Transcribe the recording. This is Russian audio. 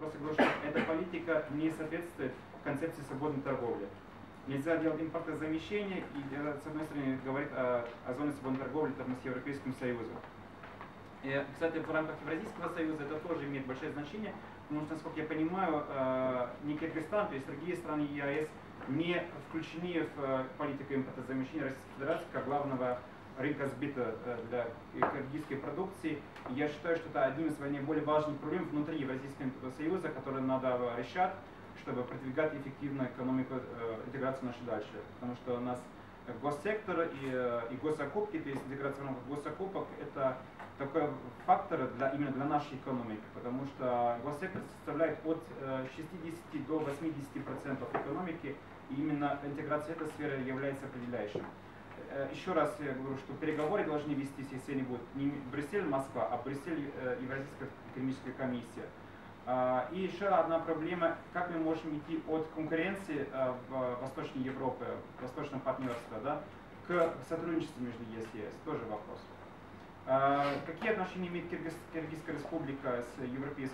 просто говорю, что эта политика не соответствует концепции свободной торговли. Нельзя делать импортозамещение, и это, с одной стороны, говорит о, о зоне свободной торговли там, с Европейским Союзом. И, кстати, в рамках Евразийского союза это тоже имеет большое значение, потому что, насколько я понимаю, э, не Киргизстан, то есть другие страны ЕАЭС не включены в э, политику импортозамещения Российской Федерации как главного рынка сбыта э, для киргизской продукции. И я считаю, что это один из наиболее важных проблем внутри Евразийского союза, которые надо решать, чтобы продвигать эффективную экономику, интеграцию нашу дальше. Потому что у нас госсектор и, и госзакупки, то есть интеграция в рамках госзакупок, это такой фактор для, именно для нашей экономики, потому что госсектор составляет от 60 до 80 процентов экономики, и именно интеграция этой сферы является определяющим. Еще раз я говорю, что переговоры должны вестись, если они будут не Брюссель-Москва, а Брюссель-Евразийская экономическая комиссия. И еще одна проблема, как мы можем идти от конкуренции в Восточной Европе, восточном партнерстве, да, к сотрудничеству между ЕС и ЕС, тоже вопрос. Какие отношения имеет Киргизская республика с Европейской